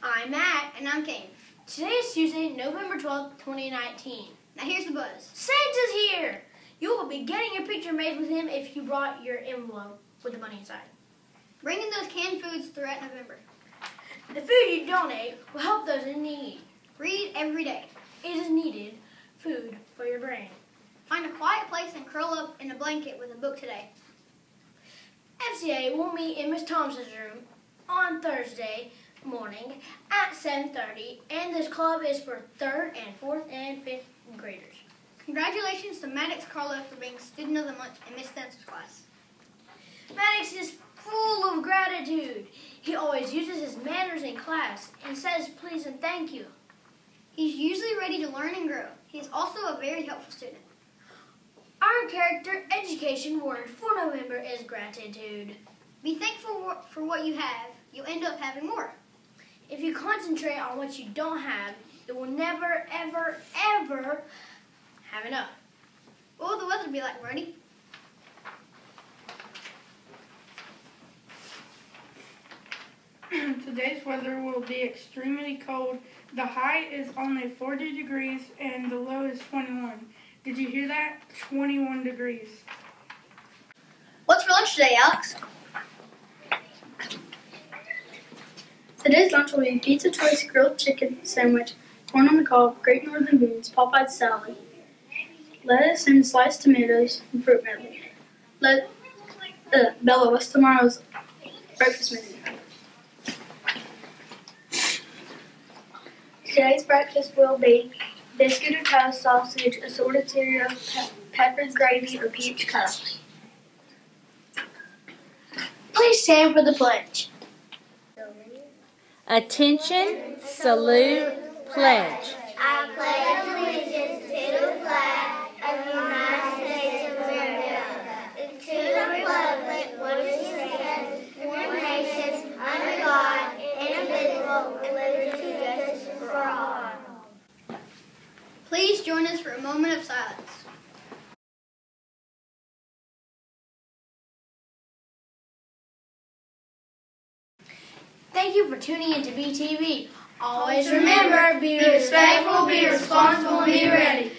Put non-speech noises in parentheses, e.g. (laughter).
I'm Matt. And I'm Kane. Today is Tuesday, November 12th, 2019. Now here's the buzz. Santa's here! You will be getting your picture made with him if you brought your envelope with the money inside. Bring in those canned foods throughout November. The food you donate will help those in need. Read every day. It is needed food for your brain. Find a quiet place and curl up in a blanket with a book today. FCA will meet in Miss Thompson's room on Thursday morning at 7.30 and this club is for 3rd and 4th and 5th graders. Congratulations to Maddox Carlo for being Student of the Month in Miss Spencer's class. Maddox is full of gratitude. He always uses his manners in class and says please and thank you. He's usually ready to learn and grow. He's also a very helpful student. Our character education word for November is gratitude. Be thankful for what you have. You'll end up having more. If you concentrate on what you don't have, you will never, ever, ever have enough. What will the weather be like, Brody? (clears throat) Today's weather will be extremely cold. The high is only 40 degrees and the low is 21. Did you hear that? 21 degrees. What's for lunch today, Alex? Today's lunch will be pizza choice grilled chicken sandwich, corn on the cob, great northern beans, Popeye salad, lettuce and sliced tomatoes, and fruit medley. Let uh, Bella, what's tomorrow's breakfast menu? Today's breakfast will be biscuit or toast sausage, assorted cereal, pe- gravy, or peach cups. Please stand for the pledge. Attention, salute, pledge. I pledge allegiance to the flag of the United States of America, and to the republic which stands one nation under God, indivisible, with liberty and justice for all. Please join us for a moment of silence. Thank you for tuning in to BTV. Always remember, be respectful, be responsible, and be ready.